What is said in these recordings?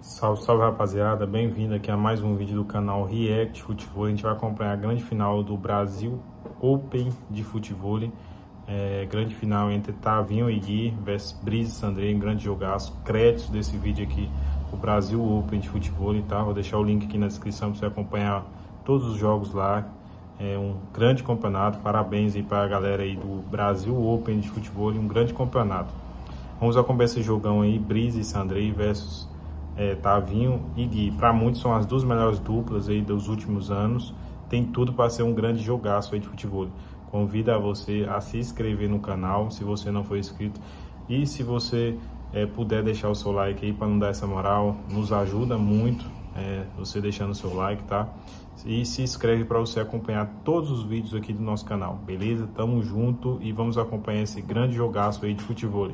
Salve, salve rapaziada, bem-vindo aqui a mais um vídeo do canal React Futebol. A gente vai acompanhar a grande final do Brasil Open de Futebol. É, grande final entre Tavinho e Gui versus Brise Sandré, um grande jogaço. Créditos desse vídeo aqui, o Brasil Open de Futebol, tá? Vou deixar o link aqui na descrição para você acompanhar todos os jogos lá. É um grande campeonato, parabéns aí para a galera aí do Brasil Open de Futebol, um grande campeonato. Vamos acompanhar esse jogão aí, Brise e Sandré versus é, Tavinho e Gui. Para muitos são as duas melhores duplas aí dos últimos anos. Tem tudo para ser um grande jogaço aí de futebol. Convido a você a se inscrever no canal, se você não for inscrito. E se você é, puder deixar o seu like aí para não dar essa moral, nos ajuda muito é, você deixando o seu like, tá? E se inscreve para você acompanhar todos os vídeos aqui do nosso canal, beleza? Tamo junto e vamos acompanhar esse grande jogaço aí de futebol.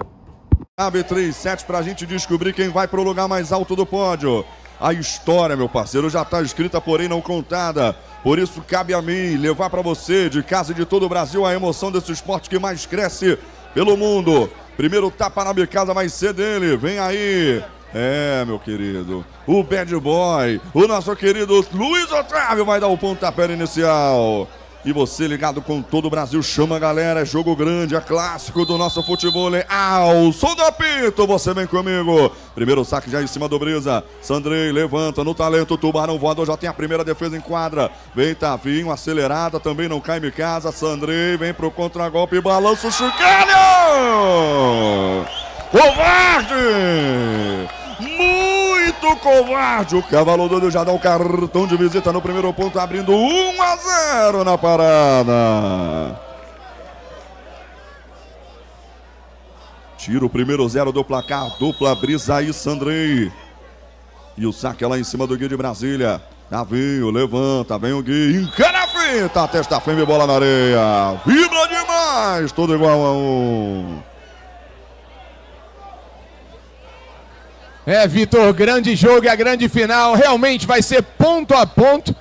Cabe 3 7 para a gente descobrir quem vai para o lugar mais alto do pódio. A história, meu parceiro, já está escrita, porém não contada. Por isso cabe a mim levar para você, de casa e de todo o Brasil, a emoção desse esporte que mais cresce pelo mundo. Primeiro tapa na bicada vai ser dele. Vem aí. É, meu querido. O bad boy, o nosso querido Luiz Otávio vai dar o pontapé inicial. E você ligado com todo o Brasil, chama a galera, é jogo grande, é clássico do nosso futebol. É ao som do apito, você vem comigo. Primeiro saque já em cima do Brisa. Sandrei levanta no talento, Tubarão voador já tem a primeira defesa em quadra. Vem Tavinho, acelerada, também não cai em casa. Sandrei vem pro contragolpe, balança o chicalho! Covarde! Covarde. O Cavalo Doido já dá o cartão de visita no primeiro ponto, abrindo 1 a 0 na parada. Tira o primeiro zero do placar, dupla Brisa e Sandrei. E o saque é lá em cima do Gui de Brasília. Tavinho, levanta, vem o Gui, encara a fita, testa fêmea, bola na areia. Vibra demais, tudo igual a um. É, Vitor, grande jogo e a grande final. Realmente vai ser ponto a ponto.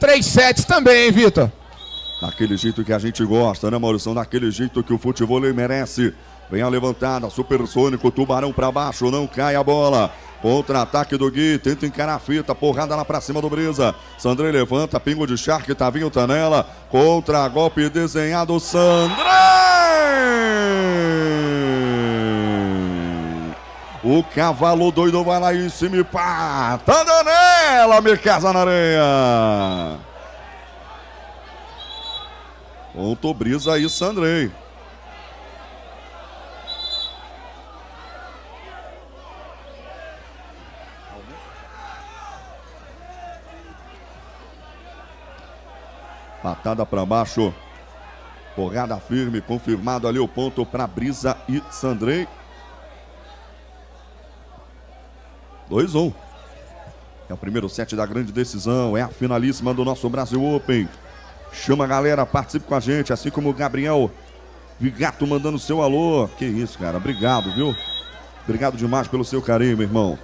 Três sets também, hein, Vitor? Daquele jeito que a gente gosta, né, Maurício? Daquele jeito que o futebol merece. Vem a levantada, supersônico, tubarão para baixo, não cai a bola. Contra-ataque do Gui, tenta encarar a fita, porrada lá pra cima do Brisa. Sandré levanta, pingo de charque, Tavinho Tanela. Contra-golpe desenhado, Sandré! O cavalo doido vai lá em cima e pá! Tá nela, me casa na areia! Ponto Brisa e Sandrei. Patada para baixo. Porrada firme, confirmado ali o ponto para Brisa e Sandrei. 2-1. Um. É o primeiro set da grande decisão. É a finalíssima do nosso Brasil Open. Chama a galera, participe com a gente, assim como o Gabriel Vigato mandando seu alô. Que isso, cara. Obrigado, viu? Obrigado demais pelo seu carinho, meu irmão.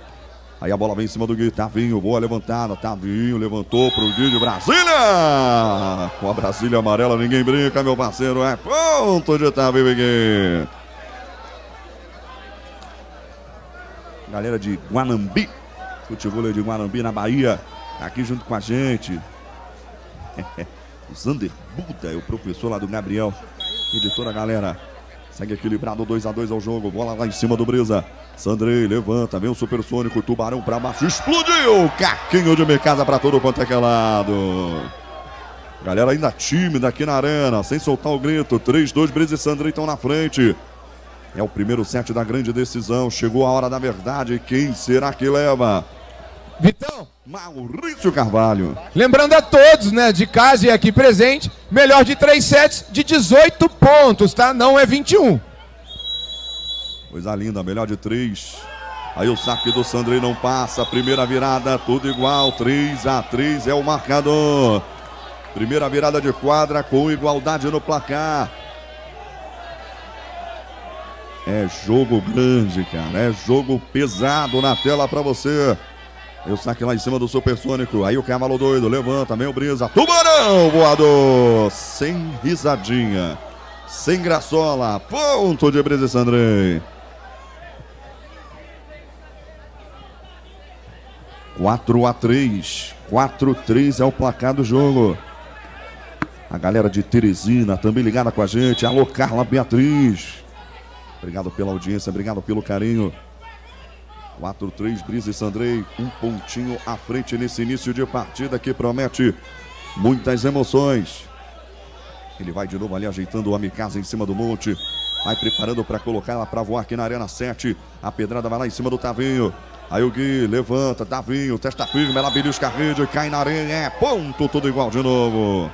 Aí a bola vem em cima do Gui. Tavinho, boa levantada. Tavinho levantou pro Gui de Brasília. Com a Brasília amarela, ninguém brinca, meu parceiro. É ponto de Tavinho Gui. Galera de Guanambi, futebol de Guanambi na Bahia, aqui junto com a gente. o Zander Buda é o professor lá do Gabriel, editora galera. Segue equilibrado 2 a 2 ao jogo, bola lá em cima do Brisa. Sandrei levanta, vem o supersônico, tubarão pra baixo, explodiu! Caquinho de mercado pra todo quanto é que é lado. Galera ainda tímida aqui na arena, sem soltar o grito. 3-2, Brisa e Sandrei estão na frente. É o primeiro set da grande decisão. Chegou a hora da verdade. Quem será que leva? Vitão. Maurício Carvalho. Lembrando a todos, né, de casa e aqui presente, melhor de três sets de 18 pontos, tá? Não é 21. Coisa linda, melhor de três. Aí o saque do Sandrei não passa. Primeira virada, tudo igual. 3 a 3 é o marcador. Primeira virada de quadra com igualdade no placar. É jogo grande, cara. É jogo pesado na tela para você. Eu saque lá em cima do supersônico. Aí o cavalo doido levanta, meio brisa. Tubarão voador. Sem risadinha. Sem graçola. Ponto de brisa Sandrei. 4 a 3. 4 a 3 é o placar do jogo. A galera de Teresina também ligada com a gente. Alô, Carla Beatriz. Obrigado pela audiência, obrigado pelo carinho. 4-3, Brisa e Sandrei, um pontinho à frente nesse início de partida que promete muitas emoções. Ele vai de novo ali ajeitando o Amicasa em cima do monte. Vai preparando para colocar ela para voar aqui na Arena 7. A pedrada vai lá em cima do Tavinho. Aí o Gui levanta, Tavinho, testa firme, ela belisca a rede, cai na areia. É ponto, tudo igual de novo.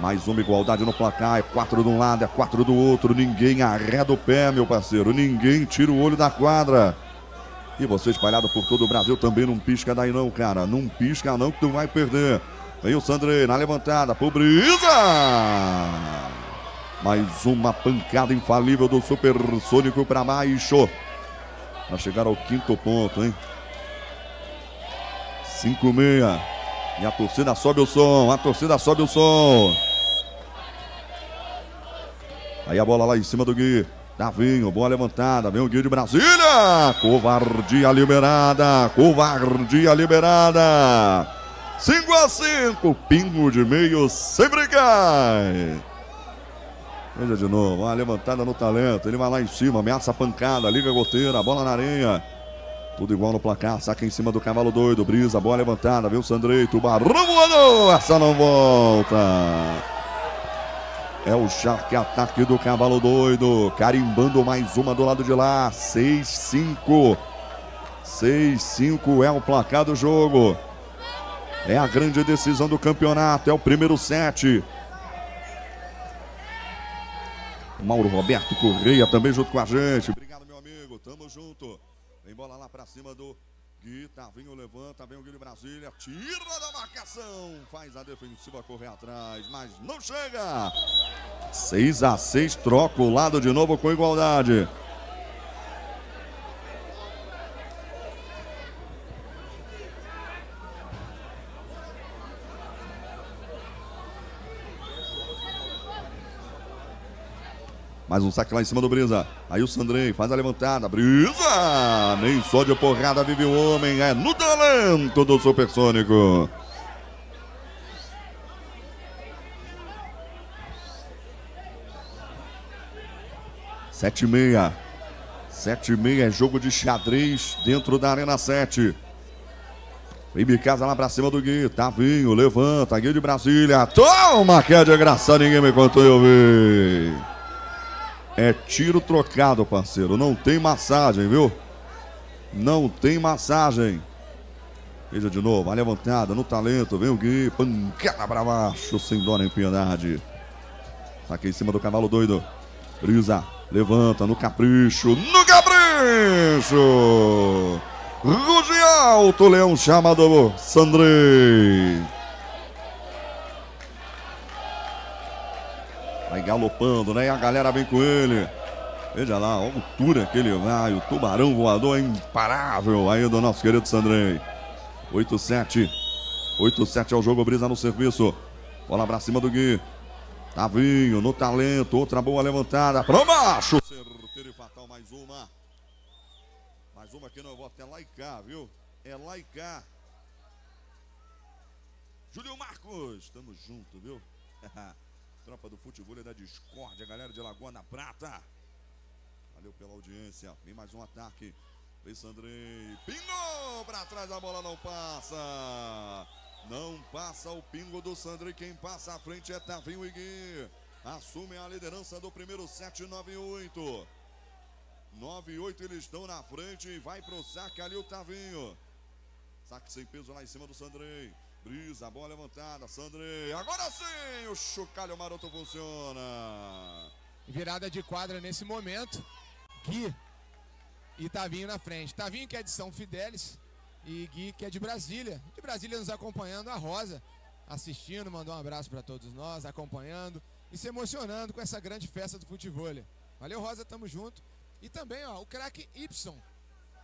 Mais uma igualdade no placar. É quatro de um lado, é quatro do outro. Ninguém arreda o pé, meu parceiro. Ninguém tira o olho da quadra. E você espalhado por todo o Brasil também não pisca daí não, cara. Não pisca não que tu vai perder. Vem o Sandrei na levantada pro Brisa. Mais uma pancada infalível do Supersônico para baixo. Para chegar ao quinto ponto, hein? 5-6. E a torcida sobe o som. A torcida sobe o som. Aí a bola lá em cima do Gui. Davinho, boa levantada, vem o Gui de Brasília. Covardia liberada, covardia liberada. 5 a 5, pingo de meio, sempre cai. Veja de novo, uma levantada no talento. Ele vai lá em cima, ameaça a pancada, liga a goteira, bola na areia. Tudo igual no placar, saca em cima do cavalo doido, brisa, boa levantada, viu o Sandrei, tubarão voador, essa não volta. É o Shark ataque do cavalo doido. Carimbando mais uma do lado de lá. 6-5. 6-5 é o placar do jogo. É a grande decisão do campeonato. É o primeiro set. Mauro Roberto Correia também junto com a gente. Obrigado, meu amigo. Tamo junto. Vem bola lá pra cima do Gui, Tavinho levanta, vem o Gui de Brasília, tira da marcação, faz a defensiva correr atrás, mas não chega. 6 a 6 troca o lado de novo com igualdade. Mais um saque lá em cima do Brisa. Aí o Sandrei faz a levantada. Brisa! Nem só de porrada vive o homem. É no talento do Supersônico. Sete e meia. Sete e meia é jogo de xadrez dentro da Arena 7. Vem casa lá pra cima do Gui. Tavinho, levanta. Gui de Brasília. Toma, que é de graça. Ninguém me contou, eu vi. É tiro trocado, parceiro. Não tem massagem, viu? Não tem massagem. Veja de novo, a levantada no talento. Vem o Gui, pancada pra baixo, sem dó nem piedade. Tá aqui em cima do cavalo doido. Brisa, levanta no capricho. No capricho! Ruge alto, Leão chamado Sandrei. Vai galopando, né? E a galera vem com ele. Veja lá, a altura que ele vai. O tubarão voador é imparável aí do nosso querido Sandrei. 8-7. 8-7 é o jogo, brisa no serviço. Bola pra cima do Gui. Tavinho no talento. Outra boa levantada. Pra baixo. Certeiro e fatal, mais uma. Mais uma que não vou até lá e cá, viu? É lá e cá. Júlio Marcos, tamo junto, viu? Tropa do futebol da discórdia, galera de Lagoa na Prata. Valeu pela audiência. Vem mais um ataque. Vem Sandrei. Pingou para trás, a bola não passa. Não passa o pingo do Sandrei. Quem passa à frente é Tavinho Igui. Assume a liderança do primeiro 798. 9-8 eles estão na frente e vai pro saque ali o Tavinho. Saque sem peso lá em cima do Sandrei. Brisa, bola levantada, Sandrei. Agora sim, o chocalho maroto funciona. Virada de quadra nesse momento. Gui e Tavinho na frente. Tavinho que é de São Fidélis e Gui que é de Brasília. De Brasília nos acompanhando, a Rosa assistindo, mandou um abraço para todos nós, acompanhando e se emocionando com essa grande festa do futebol. Valeu, Rosa, tamo junto. E também, ó, o craque Y.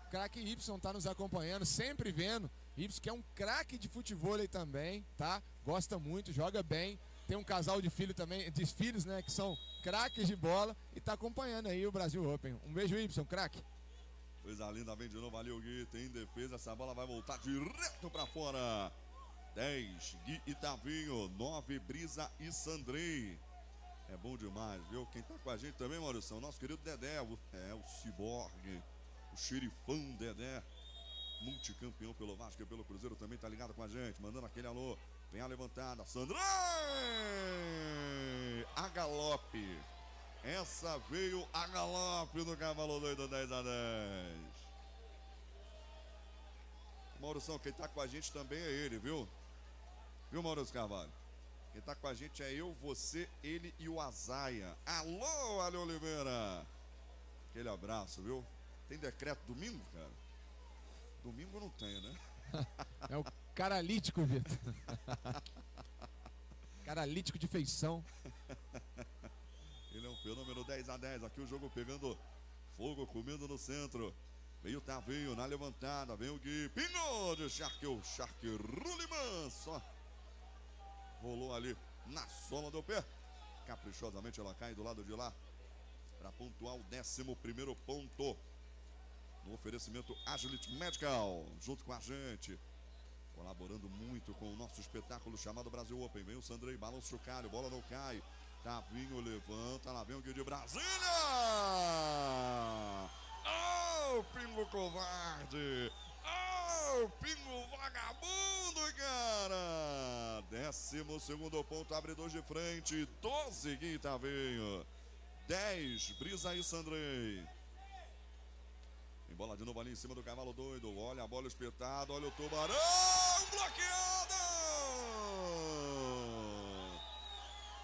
O craque Y tá nos acompanhando, sempre vendo Ips, que é um craque de futebol aí também, tá? Gosta muito, joga bem. Tem um casal de filho também, de filhos, né, que são craques de bola e tá acompanhando aí o Brasil Open. Um beijo, Y, craque. Coisa linda, vem de novo ali o Gui. Tem defesa, essa bola vai voltar direto pra fora. 10, Gui e Tavinho. 9, Brisa e Sandrei. É bom demais, viu? Quem tá com a gente também, Maurício, é nosso querido Dedé. É, o Ciborgue. O xerifão Dedé. Multicampeão pelo Vasco e pelo Cruzeiro também tá ligado com a gente. Mandando aquele alô. Vem a levantada. Sandrei! A galope. Essa veio a galope no cavalo doido 10 a 10. Maurício, quem tá com a gente também é ele, viu? Viu, Maurício Carvalho? Quem tá com a gente é eu, você, ele e o Azaia. Alô, Ale Oliveira! Aquele abraço, viu? Tem decreto domingo, cara? Domingo não tem, né? é o caralítico, Vitor. caralítico de feição. Ele é um fenômeno 10 a 10. Aqui o jogo pegando fogo, comendo no centro. Veio o Tavinho na levantada. Vem o Gui. Pingou de Shark. O Shark Ruliman. Só rolou ali na sola do pé. Caprichosamente ela cai do lado de lá. Para pontuar o 11 ponto. No oferecimento Agility Medical. Junto com a gente. Colaborando muito com o nosso espetáculo chamado Brasil Open. Vem o Sandrei, balança o chocalho, bola não cai. Tavinho levanta, lá vem o Gui de Brasília! Oh, pingo covarde! Oh, pingo vagabundo, cara! Décimo segundo ponto, abre dois de frente, 12 Gui Tavinho. 10, Brisa e Sandrei. Bola de novo ali em cima do cavalo doido. Olha a bola espetada, olha o tubarão bloqueado!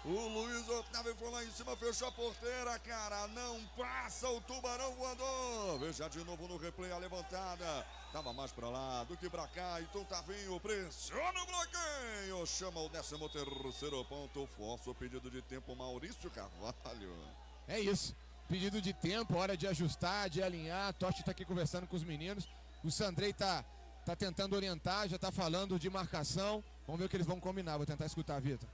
O Luiz Otávio foi lá em cima, fechou a porteira, cara. Não passa o tubarão voador. Veja de novo no replay a levantada. Tava mais pra lá do que pra cá. Então tá vindo, pressiona o bloqueio. Chama o 13 terceiro ponto. Força o pedido de tempo, Maurício Carvalho. É isso. Pedido de tempo, hora de ajustar, de alinhar. Totti tá aqui conversando com os meninos. O Sandrei tá, tá tentando orientar, já tá falando de marcação. Vamos ver o que eles vão combinar. Vou tentar escutar, Vitor.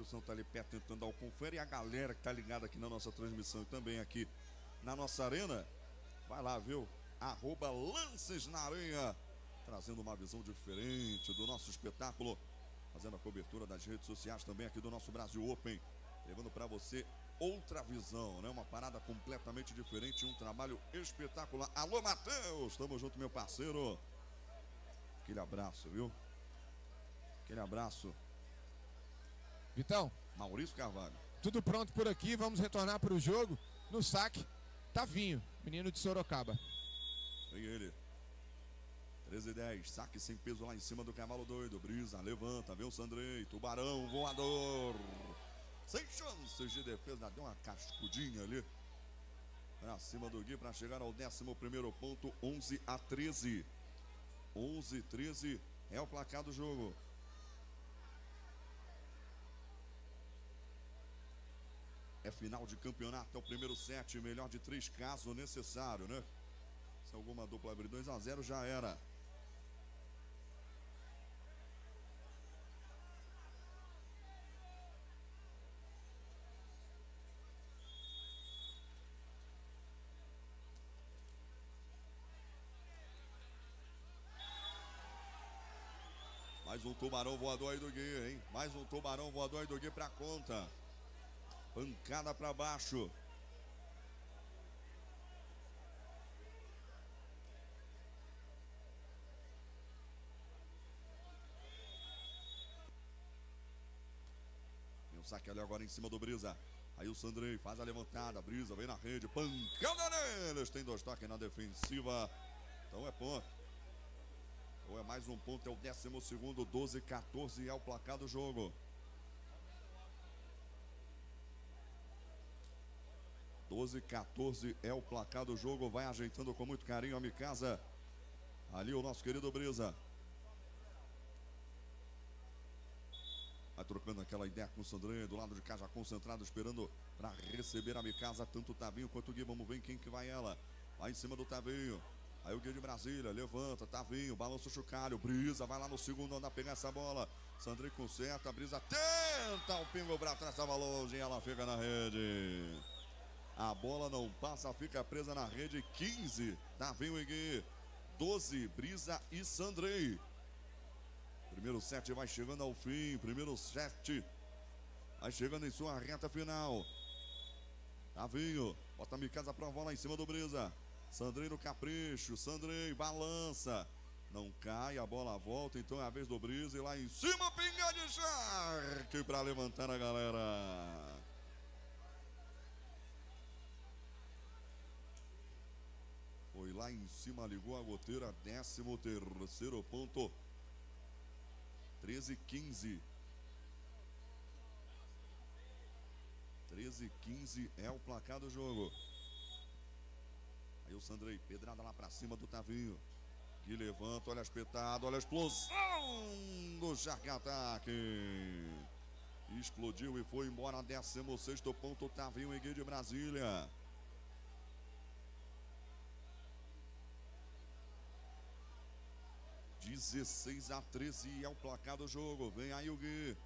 Maurício tá ali perto tentando dar o confere. E a galera que tá ligada aqui na nossa transmissão e também aqui na nossa arena, vai lá, viu? Arroba Lances na Areia, trazendo uma visão diferente do nosso espetáculo, fazendo a cobertura das redes sociais também aqui do nosso Brasil Open, levando para você outra visão, né? Uma parada completamente diferente, um trabalho espetacular. Alô, Matheus, tamo junto, meu parceiro. Aquele abraço, viu? Aquele abraço. Vitão. Maurício Carvalho. Tudo pronto por aqui, vamos retornar para o jogo. No saque, Tavinho, menino de Sorocaba. Vem ele. 13 e 10, saque sem peso lá em cima do cavalo doido. Brisa, levanta, vem o Sandrei, tubarão voador. Sem chances de defesa, deu uma cascudinha ali. Pra cima do Gui para chegar ao 11 ponto, 11 a 13. 11 13 é o placar do jogo. É final de campeonato, é o primeiro set, melhor de três caso necessário, né? Se alguma dupla abrir 2 a 0 já era. Mais um tubarão voador aí do Gui, hein? Mais um tubarão voador aí do Gui pra conta. Pancada para baixo. Tem um saque ali agora em cima do Brisa. Aí o Sandrei faz a levantada. Brisa vem na rede. Pancada neles. Tem dois toques na defensiva. Então é ponto. Ou é mais um ponto. É o décimo segundo. 12, 14 é o placar do jogo. 12, 14 é o placar do jogo. Vai ajeitando com muito carinho a Micasa. Ali o nosso querido Brisa. Vai trocando aquela ideia com o Sandrinho, do lado de cá já concentrado, esperando para receber a Micasa, tanto o Tavinho quanto o Gui. Vamos ver quem que vai ela. Vai em cima do Tavinho. Aí o Gui de Brasília, levanta, Tavinho, balança o chocalho, Brisa, vai lá no segundo andar pegar essa bola. Sandrinho conserta, Brisa tenta o pingo pra trás, tava longe e ela fica na rede. A bola não passa, fica presa na rede. 15, Tavinho e Gui. 12, Brisa e Sandrei. Primeiro set vai chegando ao fim. Primeiro set vai chegando em sua reta final. Tavinho, bota a Micasa pra bola em cima do Brisa. Sandrei no capricho. Sandrei balança. Não cai, a bola volta. Então é a vez do Brisa. E lá em cima, pinga de Shark para levantar a galera. Foi lá em cima, ligou a goteira. Décimo terceiro ponto. 13 15. 13 15 é o placar do jogo. Aí o Sandrei, pedrada lá pra cima do Tavinho. Que levanta, olha a espetada, olha a explosão do Shark Ataque. Explodiu e foi embora. 16 ponto, Tavinho e Gui de Brasília. 16 a 13 é o placar do jogo. Vem aí o Gui.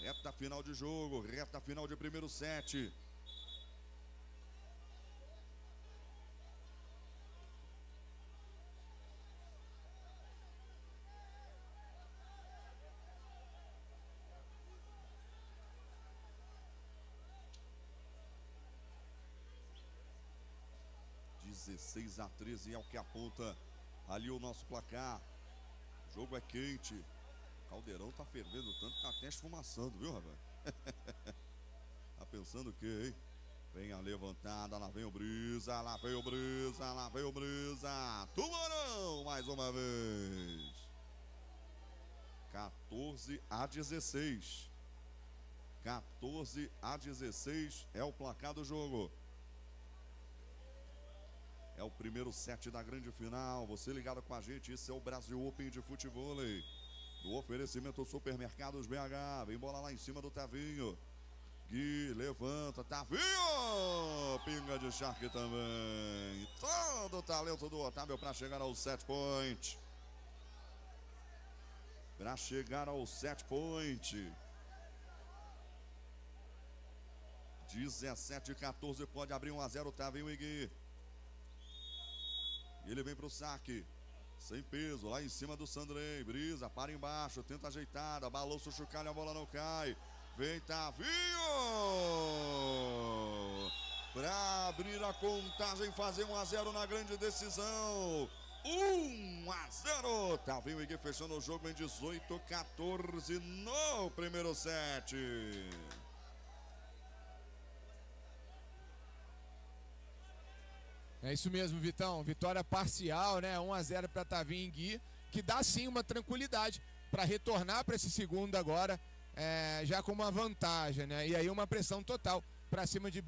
Reta final de jogo, reta final de primeiro set. Dezesseis a 13 é o que aponta Ali o nosso placar. O jogo é quente. O caldeirão tá fervendo tanto que tá até esfumaçando, viu, rapaz? tá pensando o quê, hein? Vem a levantada, lá vem o Brisa, lá vem o Brisa, lá vem o Brisa. Tubarão, mais uma vez. 14 a 16. 14 a 16 é o placar do jogo. É o primeiro set da grande final. Você ligado com a gente, esse é o Brasil Open de futebol. Do oferecimento Supermercados BH. Vem bola lá em cima do Tavinho. Gui, levanta, Tavinho! Pinga de Shark também. Todo o talento do Otávio para chegar ao set point. Para chegar ao set point. 17 14 pode abrir 1 a 0 Tavinho e Gui. Ele vem para o saque. Sem peso, lá em cima do Sandrei. Brisa, para embaixo, tenta ajeitada. Balança o chocalho, a bola não cai. Vem Tavinho! Para abrir a contagem, fazer 1 a 0 na grande decisão. 1 a 0. Tavinho Gui fechando o jogo em 18 14 no primeiro set. É isso mesmo, Vitão. Vitória parcial, né? 1 a 0 para Tavinho Gui, que dá sim uma tranquilidade para retornar para esse segundo agora, é, já com uma vantagem, né? E aí uma pressão total para cima de